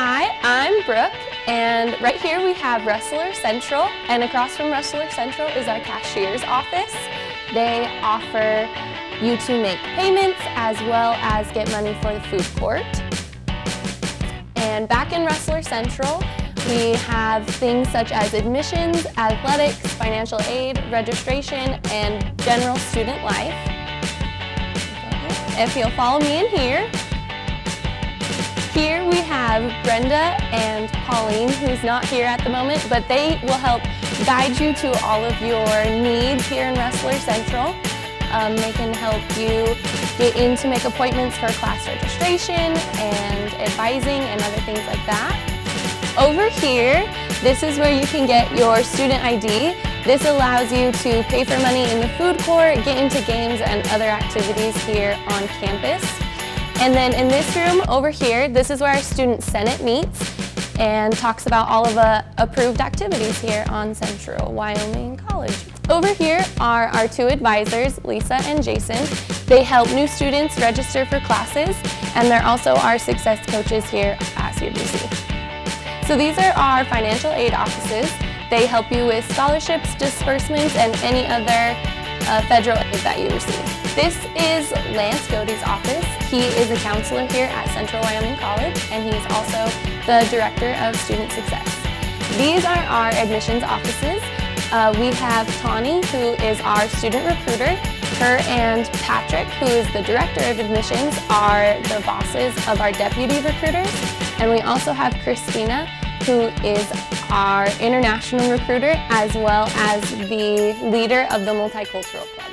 Hi, I'm Brooke, and right here we have Rustler Central, and across from Rustler Central is our cashier's office. They offer you to make payments as well as get money for the food court. And back in Rustler Central, we have things such as admissions, athletics, financial aid, registration, and general student life. If you'll follow me in here, have Brenda and Pauline, who's not here at the moment, but they will help guide you to all of your needs here in Rustler Central. Um, they can help you get in to make appointments for class registration and advising and other things like that. Over here, this is where you can get your student ID. This allows you to pay for money in the food court, get into games and other activities here on campus. And then in this room over here, this is where our student senate meets and talks about all of the approved activities here on Central Wyoming College. Over here are our two advisors, Lisa and Jason. They help new students register for classes and they're also our success coaches here at CWC. So these are our financial aid offices. They help you with scholarships, disbursements, and any other uh, federal aid that you receive. This is Lance Godey's office. He is a counselor here at Central Wyoming College and he's also the Director of Student Success. These are our admissions offices. Uh, we have Tawny, who is our student recruiter. Her and Patrick, who is the Director of Admissions, are the bosses of our deputy recruiters. And we also have Christina, who is our international recruiter as well as the leader of the Multicultural Club.